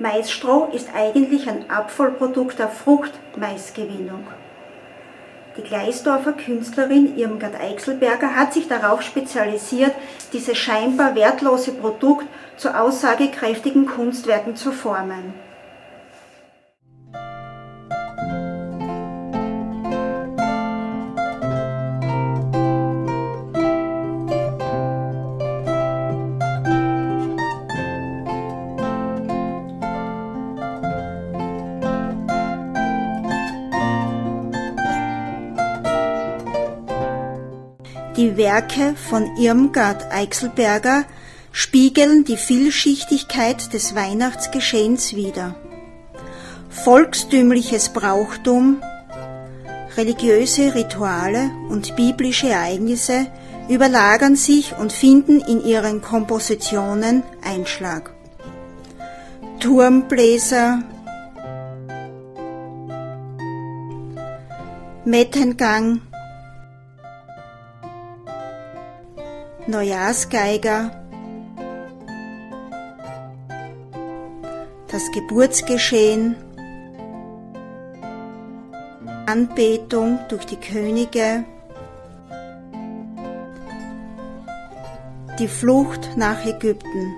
Maisstroh ist eigentlich ein Abfallprodukt der Fruchtmaisgewinnung. Die Gleisdorfer Künstlerin Irmgard Eichselberger hat sich darauf spezialisiert, dieses scheinbar wertlose Produkt zu aussagekräftigen Kunstwerken zu formen. Die Werke von Irmgard Eichselberger spiegeln die Vielschichtigkeit des Weihnachtsgeschehens wider. Volkstümliches Brauchtum, religiöse Rituale und biblische Ereignisse überlagern sich und finden in ihren Kompositionen Einschlag. Turmbläser, Mettengang, Neujahrsgeiger, das Geburtsgeschehen, Anbetung durch die Könige, die Flucht nach Ägypten.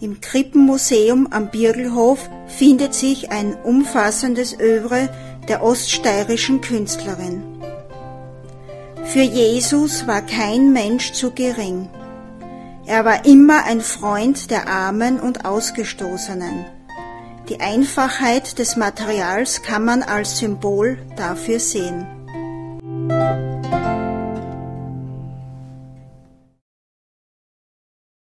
Im Krippenmuseum am Birgelhof findet sich ein umfassendes Övre der oststeirischen Künstlerin. Für Jesus war kein Mensch zu gering. Er war immer ein Freund der Armen und Ausgestoßenen. Die Einfachheit des Materials kann man als Symbol dafür sehen.